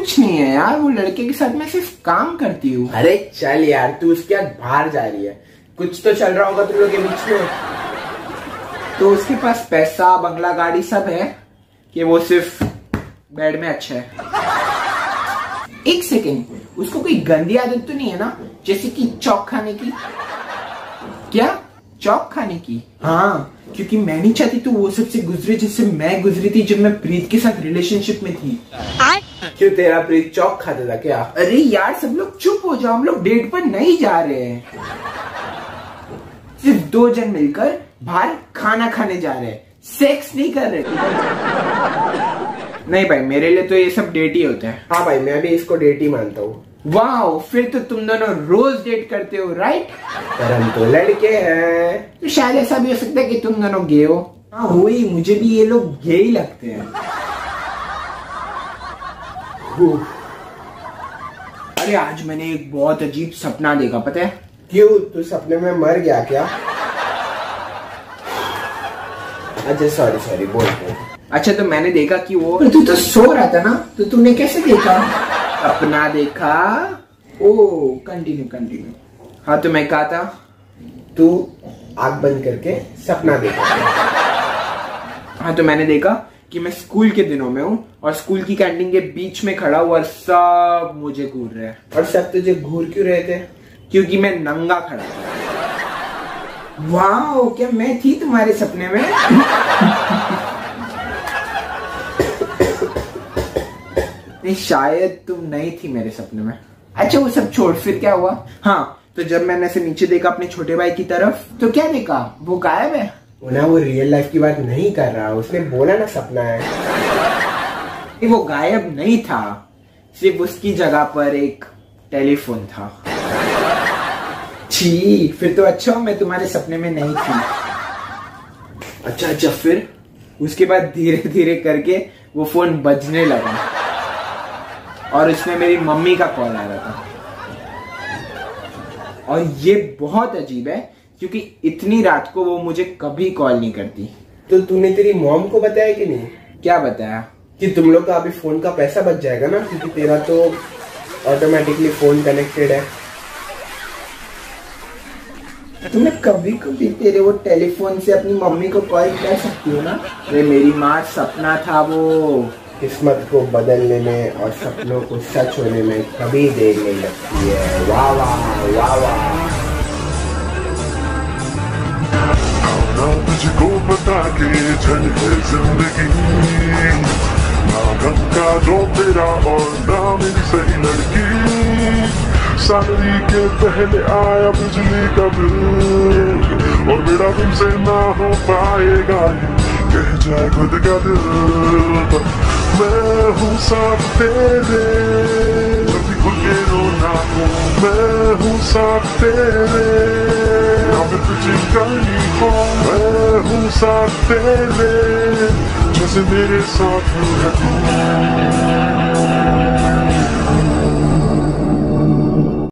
कुछ नहीं है यार वो लड़के के साथ मैं सिर्फ़ काम करती हूँ। अरे चल यार तू उसके साथ बाहर जा रही है। कुछ तो चल रहा होगा तुम लोग के बीच में। तो उसके पास पैसा बंगला गाड़ी सब है कि वो सिर्फ़ बेड में अच्छा है। एक सेकेंड उसको कोई गंदी आदत तो नहीं है ना? जैसे कि चौक खाने की। क्या? चौक खाने की? हाँ क्योंकि मैं नहीं चाहती तो वो सबसे गुजरे जिससे मैं गुजरी थी जब मैं प्रीत के साथ रिलेशनशिप में थी। क्यों तेरा प्रीत चौक खाता था क्या? अरे यार सब लोग चुप हो जाओ हम लोग डेट पर नहीं जा रहे हैं। सिर्फ़ दो जन मिलकर बाहर खाना खाने जा रहे हैं। सेक्स नहीं कर रहे। नहीं भाई मेरे लिए तो ये सब डेट ही होता है। हाँ भाई मैं भी इसको डेट ही मानता हूँ। वाह फिर तो तुम दोनों रोज डेट करते हो राइट पर हम तो लड़के हैं। तो शायद ऐसा भी हो सकता है कि तुम दोनों गे हो। हाँ वही मुझे भी ये लोग गे ही लगते हैं। अरे आज मैंने एक बहुत अजीब सपना देखा पता है? क्यों? तू सपने में मर गया क्या? अच्छा सॉरी सॉरी बोल बोल। अच्छा तो मैंने देखा कि वो तू तो सो रहा था ना तो तुमने कैसे देखा? अपना देखा। ओ कंटिन्यू कंटिन्यू हाँ तो मैं कहा था तू आग बंद करके सपना देखा। हाँ तो मैंने देखा कि मैं स्कूल के दिनों में हूँ और स्कूल की कैंटीन के बीच में खड़ा हुआ सब मुझे घूर रहे हैं। और सब तुझे घूर क्यों रहे थे? क्योंकि मैं नंगा खड़ा था। वाह क्या मैं थी तुम्हारे सपने में? नहीं, शायद तुम नहीं थी मेरे सपने में। अच्छा वो सब छोड़, फिर क्या हुआ? हाँ तो जब मैंने ऐसे नीचे देखा अपने छोटे भाई की तरफ़ तो क्या देखा? वो गायब है? ना वो रियल लाइफ की बात नहीं कर रहा, उसने बोला ना सपना है। वो गायब नहीं था, सिर्फ़ उसकी जगह पर एक टेलीफोन था। छी, फिर तो अच्छा मैं तुम्हारे सपने में नहीं थी। अच्छा अच्छा फिर? उसके बाद धीरे धीरे करके वो फ़ोन बजने लगा। और उसमें मेरी मम्मी का कॉल आ रहा था। और ये बहुत अजीब है क्योंकि इतनी रात को वो मुझे कभी कॉल नहीं करती। तो तूने तेरी मॉम को बताया कि नहीं? क्या बताया? कि तुम लोग का अभी फ़ोन का पैसा बच जाएगा ना? क्योंकि तेरा तो ऑटोमेटिकली फ़ोन कनेक्टेड है। तुम्हें कभी कभी तेरे वो टेलीफोन से अपनी मम्मी को कॉल कर सकती हो ना? अरे मेरी माँ सपना था वो। किस्मत को बदलने में और सपनों को सच होने में कभी देर नहीं लगती है। वाह वाह वाह वाह। के चल है ज़िंदगी ना गम का जो तेरा और ना मेरी सही लड़की शादी के पहले आया बिजली का बिल और बेड़ा तुमसे ना हो पाएगा कह जाए खुद का दिल मैं हूँ तेरे कभी खुल रोना मैं हूँ तेरे कहीं हो मैं हूँ साथ तेरे जैसे मेरे साथ है तू